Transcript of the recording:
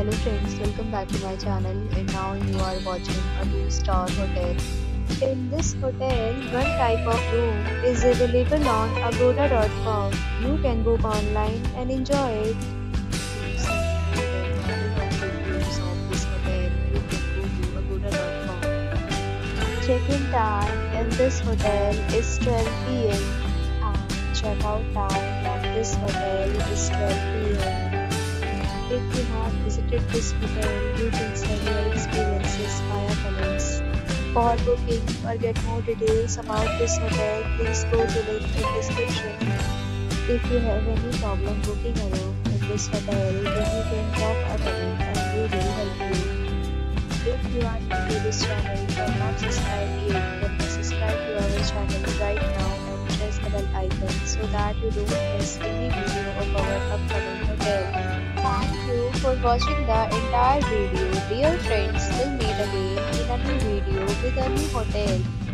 Hello friends, welcome back to my channel and now you are watching a 2-star hotel. In this hotel, one type of room is available on agoda.com. You can book online and enjoy it. Check-in time in this hotel is 12 pm and check-out time of this hotel is 12 pm. Visited this hotel, you can share your experiences via comments. For booking or get more details about this hotel, please go to the link in description. If you have any problem booking a room in this hotel, then you can drop a comment and we will help you. If you are new to this channel or not subscribed yet, then subscribe to our channel right now and press the bell icon so that you don't miss any video of our watching the entire video. Dear friends, we'll meet again in a new video with a new hotel.